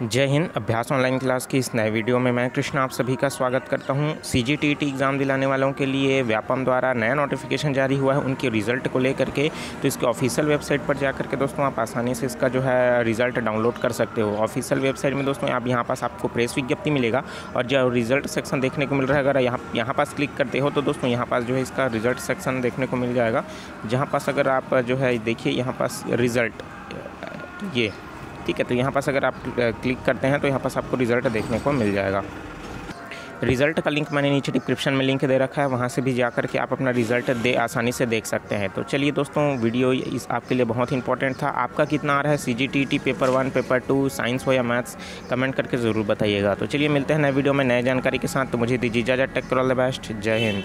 जय हिंद, अभ्यास online class की इस नए वीडियो में मैं कृष्ण, आप सभी का स्वागत करता हूँ। C G T T exam दिलाने वालों के लिए व्यापम द्वारा नया नोटिफिकेशन जारी हुआ है उनके रिज़ल्ट को लेकर के। तो इसके ऑफिशियल वेबसाइट पर जा करके दोस्तों, आप आसानी से इसका जो है रिज़ल्ट डाउनलोड कर सकते हो। ऑफिशियल वेबसाइट में दोस्तों, आप यहाँ पास आपको प्रेस विज्ञप्ति मिलेगा और जो रिज़ल्ट सेक्शन देखने को मिल रहा है, अगर यहाँ यहाँ पास क्लिक करते हो तो दोस्तों, यहाँ पास जो है इसका रिज़ल्ट सेक्शन देखने को मिल जाएगा। जहाँ पास अगर आप जो है, देखिए, यहाँ पास रिज़ल्ट ये ठीक है तो यहाँ पास अगर आप क्लिक करते हैं तो यहाँ पास आपको रिज़ल्ट देखने को मिल जाएगा। रिज़ल्ट का लिंक मैंने नीचे डिस्क्रिप्शन में लिंक दे रखा है, वहाँ से भी जा कर के आप अपना रिज़ल्ट दे, आसानी से देख सकते हैं। तो चलिए दोस्तों वीडियो इस आपके लिए बहुत इंपॉर्टेंट था। आपका कितना आ रहा है? C G T T paper one paper two science हो या मैथ्स कमेंट करके ज़रूर बताइएगा। तो चलिए मिलते हैं नए वीडियो में नए जानकारी के साथ। तो मुझे दीजिए इजाज़त टेक ऑल द बेस्ट जय हिंद।